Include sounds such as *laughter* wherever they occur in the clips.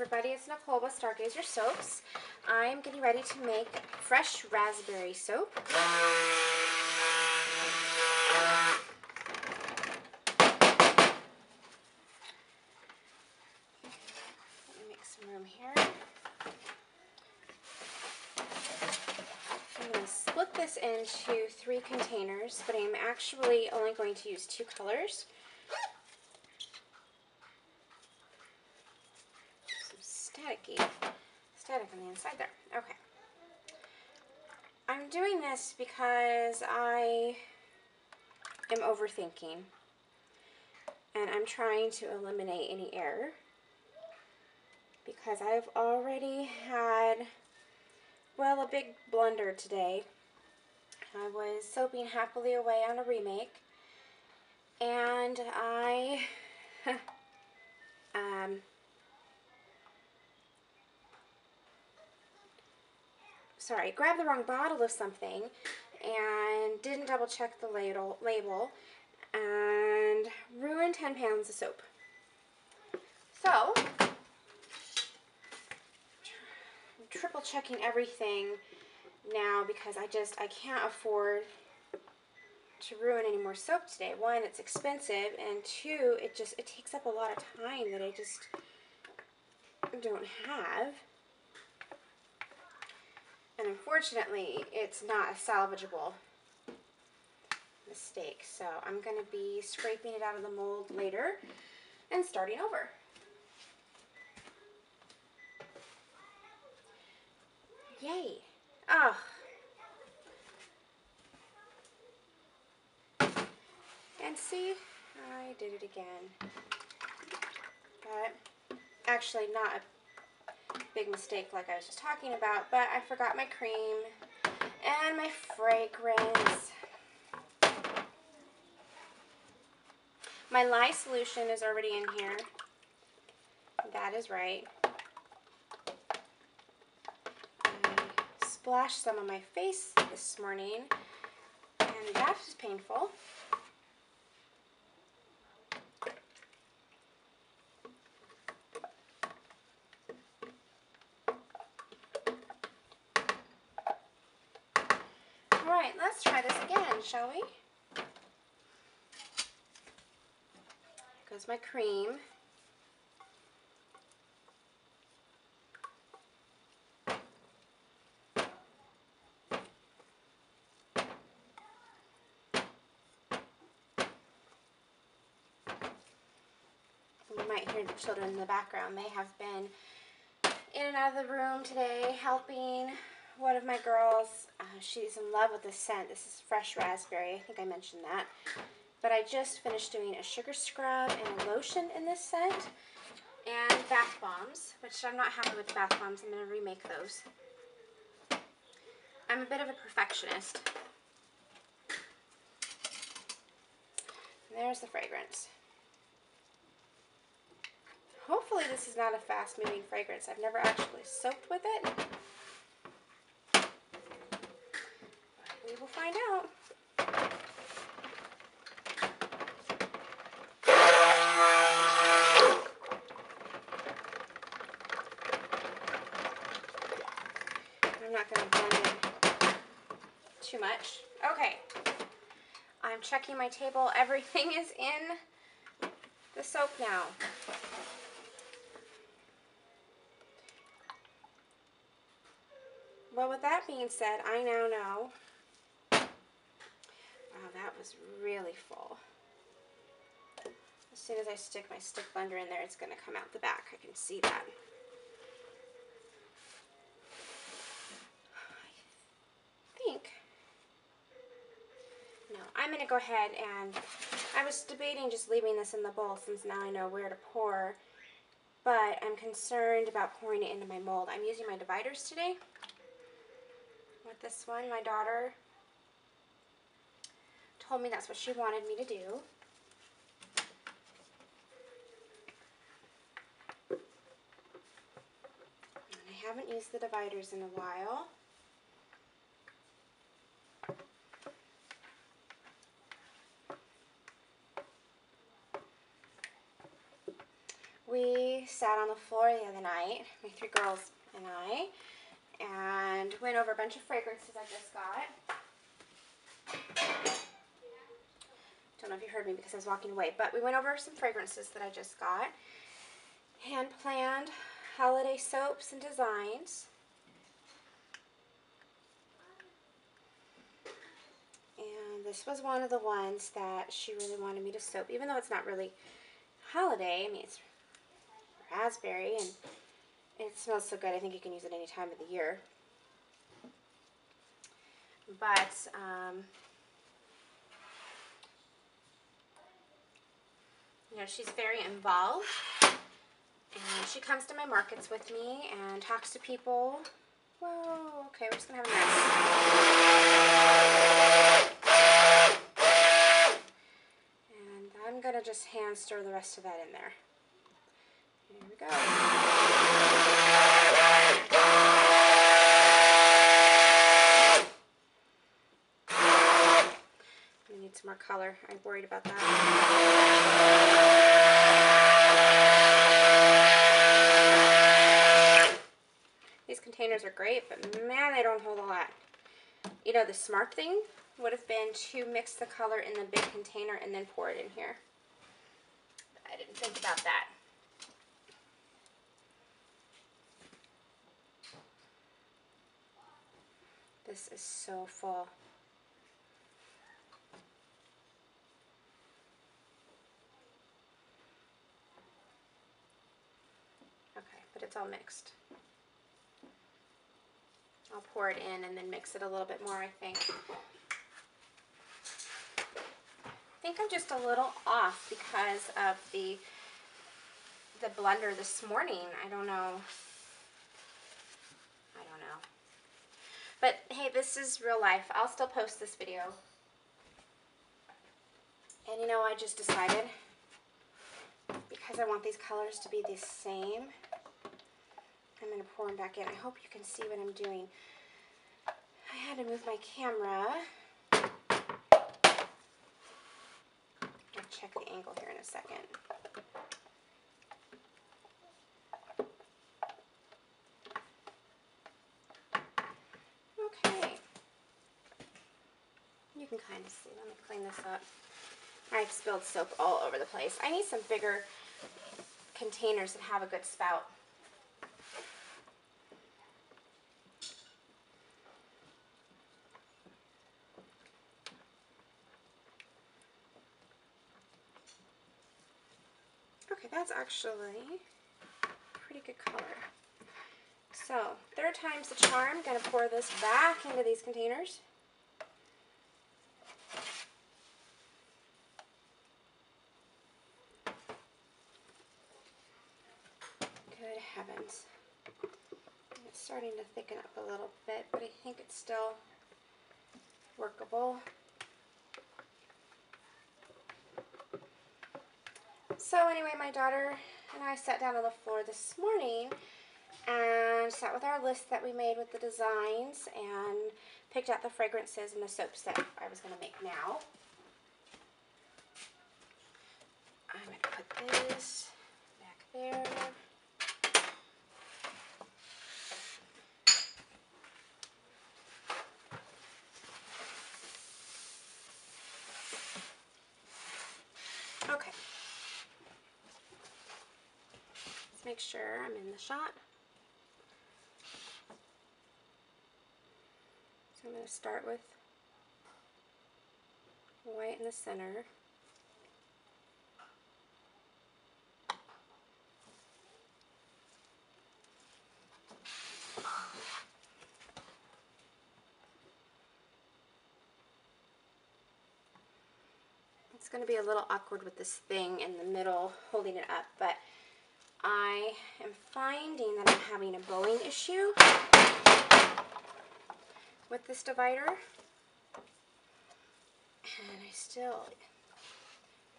everybody, it's Nicole with Stargazer Soaps. I'm getting ready to make fresh raspberry soap. Make some room here. I'm going to split this into three containers, but I'm actually only going to use two colors. staticky, static on the inside there. Okay. I'm doing this because I am overthinking and I'm trying to eliminate any error because I've already had, well, a big blunder today. I was soaping happily away on a remake and I *laughs* um, sorry, grabbed the wrong bottle of something and didn't double check the label, label and ruined 10 pounds of soap. So, triple checking everything now because I just, I can't afford to ruin any more soap today. One, it's expensive, and two, it just, it takes up a lot of time that I just don't have. And unfortunately, it's not a salvageable mistake. So I'm going to be scraping it out of the mold later and starting over. Yay. Oh. And see, I did it again. But actually not a big mistake like I was just talking about, but I forgot my cream and my fragrance. My lye solution is already in here. That is right. I splashed some on my face this morning, and that is painful. right, let's try this again, shall we? Goes my cream. You might hear the children in the background. They have been in and out of the room today helping one of my girls, uh, she's in love with the scent. This is fresh raspberry. I think I mentioned that. But I just finished doing a sugar scrub and a lotion in this set. And bath bombs, which I'm not happy with the bath bombs. I'm going to remake those. I'm a bit of a perfectionist. There's the fragrance. Hopefully this is not a fast moving fragrance. I've never actually soaked with it. We will find out. I'm not going to blend in too much. Okay. I'm checking my table. *laughs* Everything is in the soap now. Well, with that being said, I now know Wow, that was really full. As soon as I stick my stick blender in there, it's going to come out the back. I can see that. I think. No, I'm going to go ahead and I was debating just leaving this in the bowl since now I know where to pour. But I'm concerned about pouring it into my mold. I'm using my dividers today. With this one, my daughter told me that's what she wanted me to do. And I haven't used the dividers in a while. We sat on the floor the other night, my three girls and I, and went over a bunch of fragrances I just got. Don't know if you heard me because I was walking away, but we went over some fragrances that I just got. Hand planned holiday soaps and designs. And this was one of the ones that she really wanted me to soap, even though it's not really holiday. I mean, it's raspberry and it smells so good. I think you can use it any time of the year. But, um, you know, she's very involved. And she comes to my markets with me and talks to people. Whoa, okay, we're just gonna have a mess. And I'm gonna just hand stir the rest of that in there. Here we. Need some more color. I'm worried about that. These containers are great, but man, they don't hold a lot. You know, the smart thing would have been to mix the color in the big container and then pour it in here. I didn't think about that. This is so full. Okay, but it's all mixed. I'll pour it in and then mix it a little bit more, I think. I think I'm just a little off because of the the blender this morning. I don't know. I don't know. But hey, this is real life. I'll still post this video. And you know, I just decided because I want these colors to be the same, I'm going to pour them back in. I hope you can see what I'm doing. I had to move my camera. I'll check the angle here in a second. Okay. You can kind of see. Let me clean this up. I've spilled soap all over the place. I need some bigger containers that have a good spout. Okay, that's actually pretty good color. So, third time's the charm. Gonna pour this back into these containers. Good heavens. It's starting to thicken up a little bit, but I think it's still workable. So anyway, my daughter and I sat down on the floor this morning and sat with our list that we made with the designs and picked out the fragrances and the soaps that I was going to make now. I'm going to put this back there. Okay. Let's make sure I'm in the shot. So I'm going to start with white in the center. It's going to be a little awkward with this thing in the middle holding it up, but I am finding that I'm having a bowing issue with this divider. And I still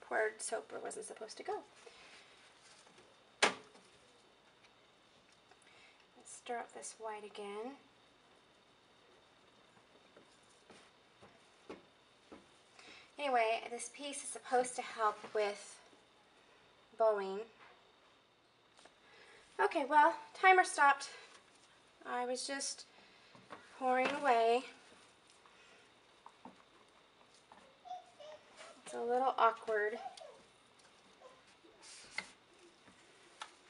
poured soap where it wasn't supposed to go. Let's stir up this white again. Anyway, this piece is supposed to help with bowing. Okay, well, timer stopped. I was just pouring away. It's a little awkward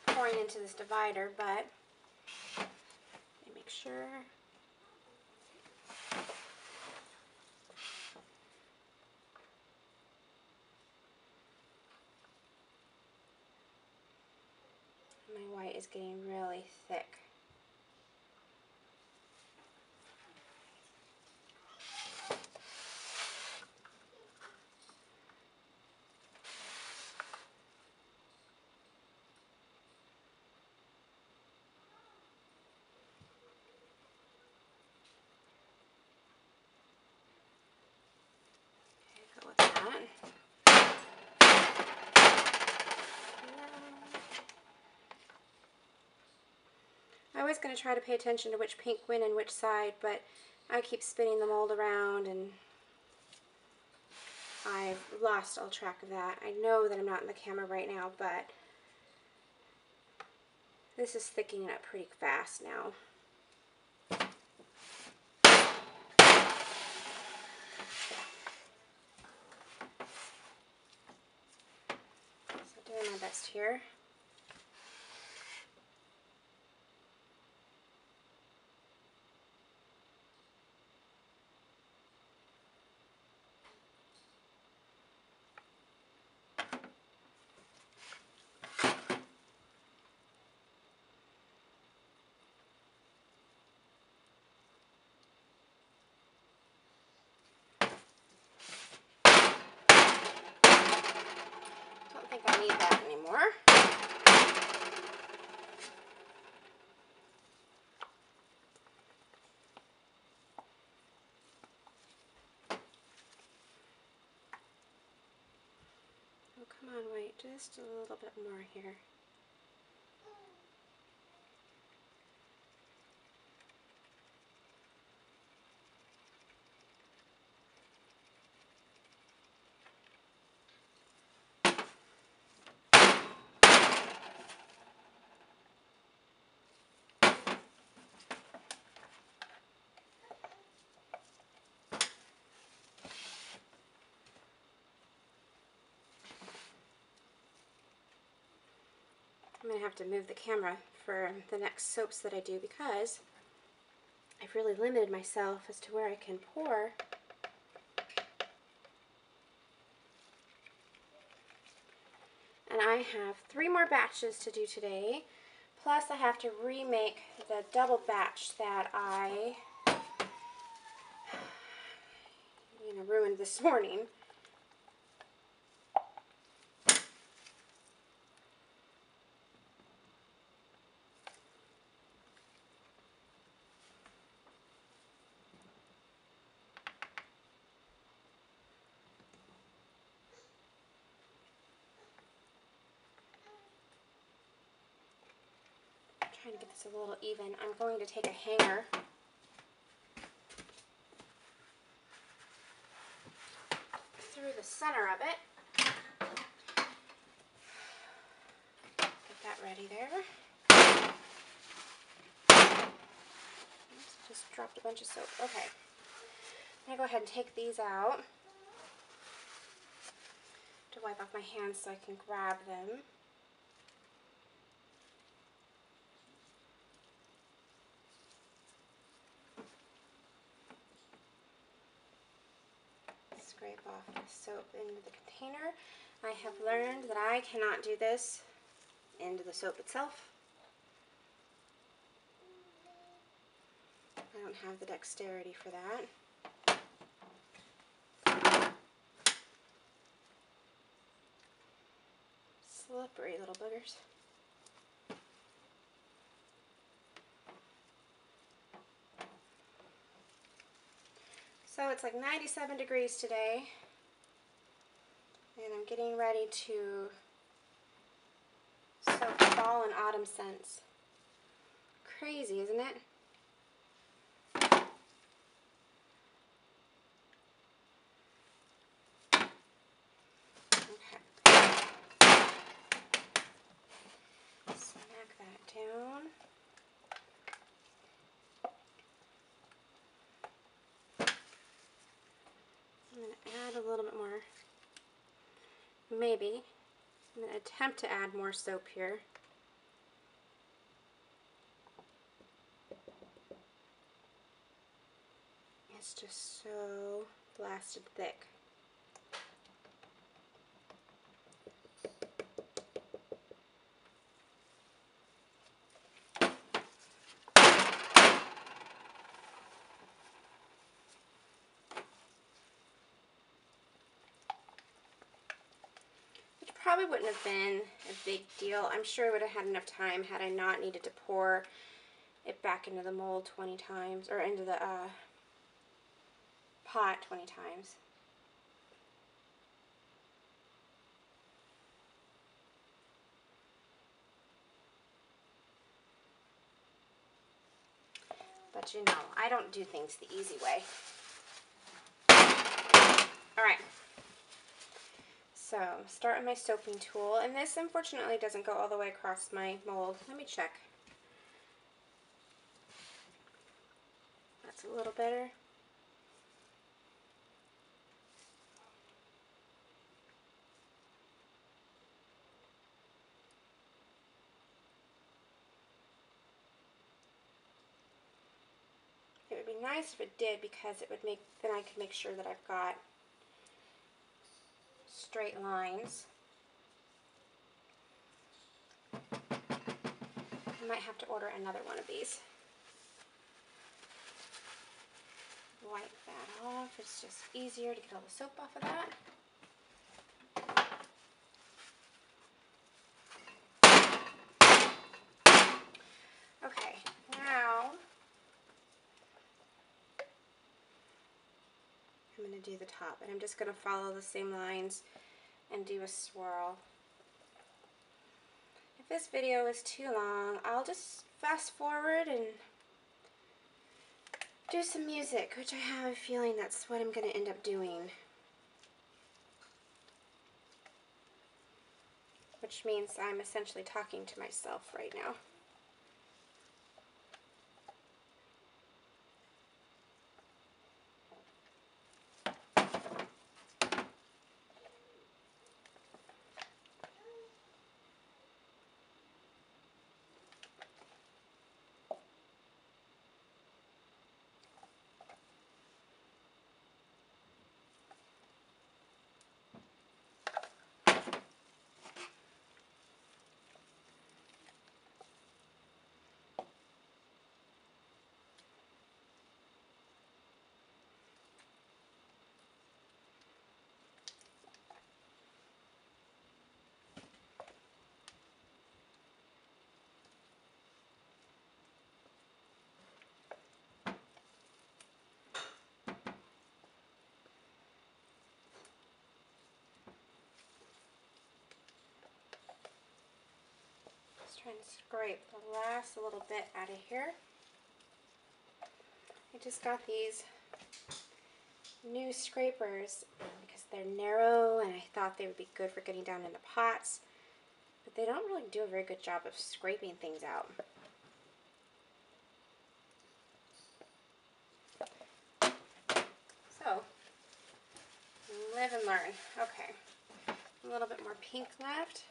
pouring into this divider, but make sure. My white is getting really thick. Okay, go with that. Was going to try to pay attention to which pink went in which side, but I keep spinning the mold around and I've lost all track of that. I know that I'm not in the camera right now, but this is thickening up pretty fast now. So doing my best here. Don't think I need that anymore. Oh, come on, wait, just a little bit more here. I'm going to have to move the camera for the next soaps that I do because I've really limited myself as to where I can pour. And I have three more batches to do today, plus I have to remake the double batch that I you know, ruined this *laughs* morning. To get this a little even. I'm going to take a hanger through the center of it. Get that ready there. Oops, just dropped a bunch of soap. Okay. I'm going to go ahead and take these out to wipe off my hands so I can grab them. scrape off the soap into the container. I have learned that I cannot do this into the soap itself. I don't have the dexterity for that. Slippery little boogers. So it's like 97 degrees today. And I'm getting ready to soak fall and autumn scents. Crazy, isn't it? Okay. Smack that little bit more. Maybe. I'm going to attempt to add more soap here. It's just so blasted thick. Probably wouldn't have been a big deal. I'm sure I would have had enough time had I not needed to pour it back into the mold 20 times, or into the uh, pot 20 times. But you know, I don't do things the easy way. All right. So start with my soaping tool, and this unfortunately doesn't go all the way across my mold. Let me check. That's a little better. It would be nice if it did because it would make, then I could make sure that I've got straight lines. I might have to order another one of these. Wipe that off. It's just easier to get all the soap off of that. Okay, now I'm going to do the top and I'm just going to follow the same lines and do a swirl. If this video is too long, I'll just fast forward and do some music, which I have a feeling that's what I'm going to end up doing. Which means I'm essentially talking to myself right now. Trying to scrape the last little bit out of here. I just got these new scrapers because they're narrow and I thought they would be good for getting down in the pots, but they don't really do a very good job of scraping things out. So, live and learn. Okay, a little bit more pink left.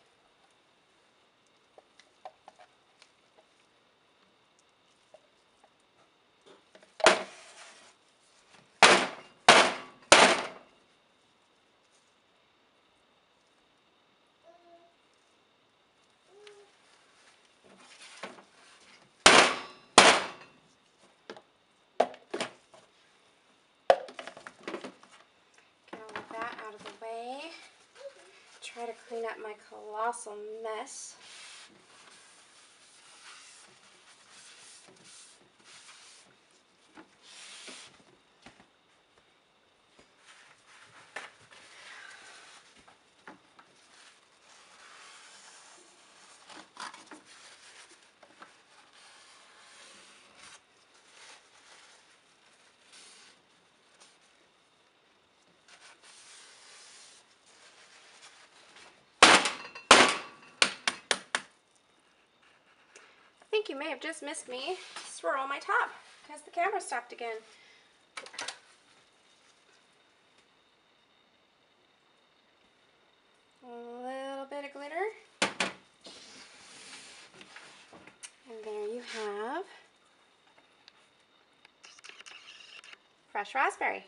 Try to clean up my colossal mess. think you may have just missed me swirl my top because the camera stopped again. A little bit of glitter. And there you have fresh raspberry.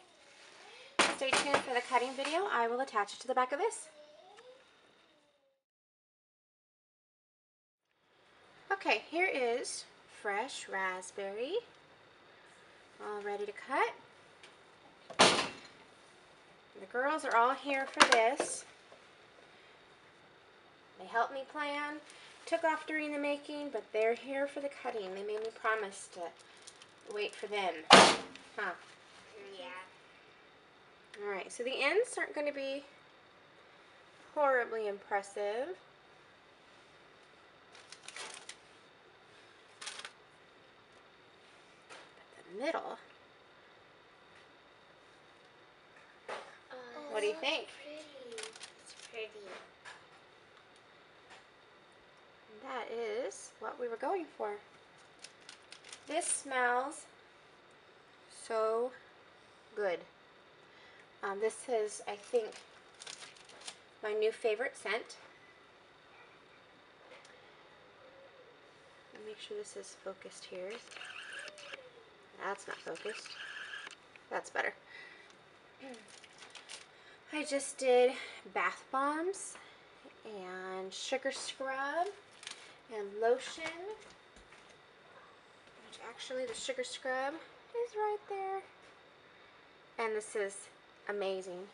Stay tuned for the cutting video. I will attach it to the back of this. Is fresh raspberry. All ready to cut. The girls are all here for this. They helped me plan, took off during the making, but they're here for the cutting. They made me promise to wait for them. Huh. Yeah. Alright, so the ends aren't going to be horribly impressive. Middle, what do you think? Pretty. It's pretty. That is what we were going for. This smells so good. Um, this is, I think, my new favorite scent. Make sure this is focused here. That's not focused. That's better. I just did bath bombs and sugar scrub and lotion. Which actually the sugar scrub is right there. And this is amazing.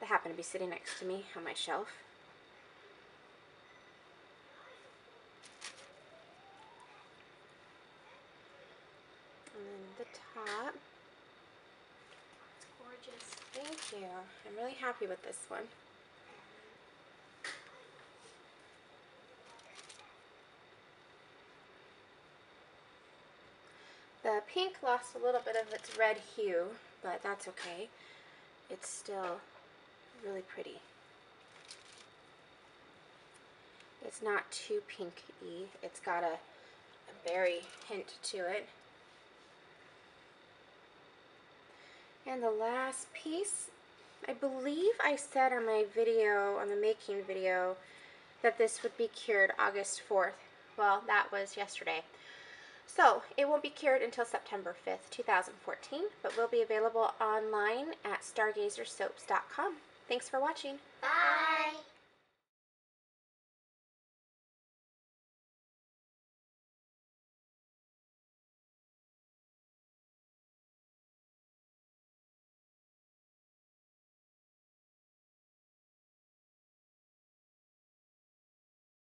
They happen to be sitting next to me on my shelf. And then the top. It's gorgeous. You. I'm really happy with this one. The pink lost a little bit of its red hue, but that's okay. It's still really pretty. It's not too pinky. It's got a, a berry hint to it. And the last piece, I believe I said on my video, on the making video, that this would be cured August 4th. Well, that was yesterday. So, it won't be cured until September 5th, 2014, but will be available online at stargazersoaps.com. Thanks for watching. Bye.